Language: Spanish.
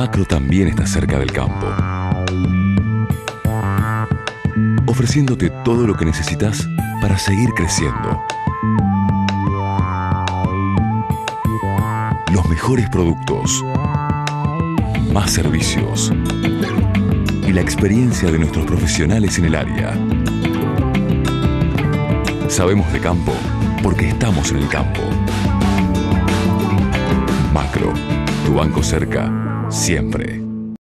Macro también está cerca del campo, ofreciéndote todo lo que necesitas para seguir creciendo. Los mejores productos, más servicios y la experiencia de nuestros profesionales en el área. Sabemos de campo porque estamos en el campo. Macro, tu banco cerca, siempre.